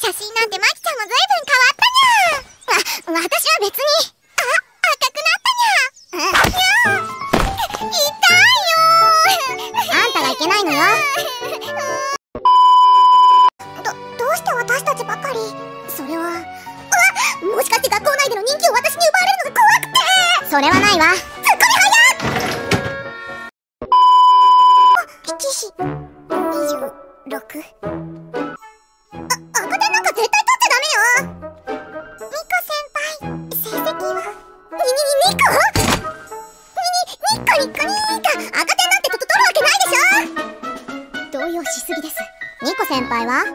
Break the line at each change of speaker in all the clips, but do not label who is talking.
写真なんてマキちゃんも随分 ど、どうして私たちばかり？それは、うわもしかして学校内での人気を私に奪われるのが怖くて！それはないわ。ツッコミ早っ！7時26先輩は？え、だ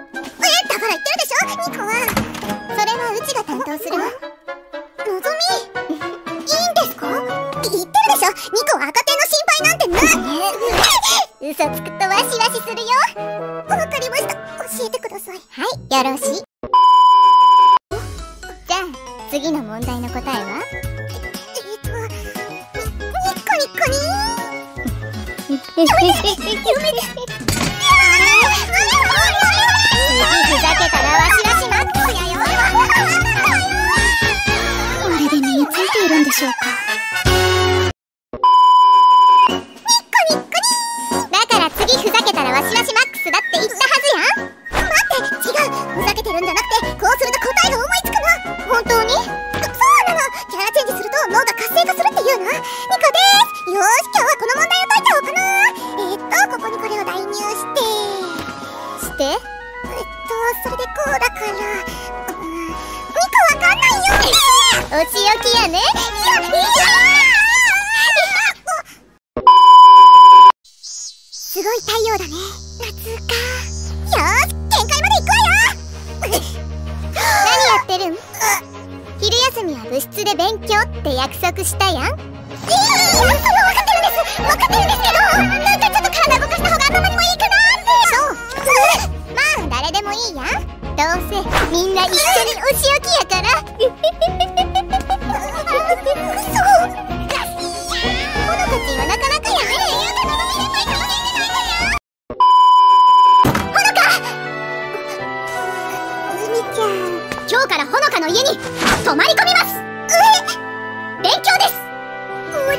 から言ってるでしょ？ニコは。それはうちが担当するわ。のぞみ。いいんですか？言ってるでしょ？ニコは赤点の心配なんてない。嘘つくとワシワシするよ。わかりました。教えてください。はいよろしい。じゃあ次の問題の答えは？ええっとにニッコニッコに。ー やめて。やめてしょうか。ニコニコニだから次ふざけたらわしわしマックスだって言ったはずやん待って違うふざけてるんじゃなくてこうすると答えが思いつくの本当にそうなのキャラチェンジすると脳が活性化するっていうのニコですよーし今日はこの問題を解いちゃおうかなえー、っとここにこれを代入してしてえっとそれでこうだからお仕置きやね。やいやすごい太陽だね。夏か。よーし限界まで行くわよ。何やってるん？昼休みは部室で勉強って約束したやん。いや分かってるんです。分かってるんですけど。なんかちょっと体動かした方が頭にもいいかなってそう。まあ誰でもいいや。どうせみんな一緒にお仕置きやから。家に泊まり込みます。勉強です。おり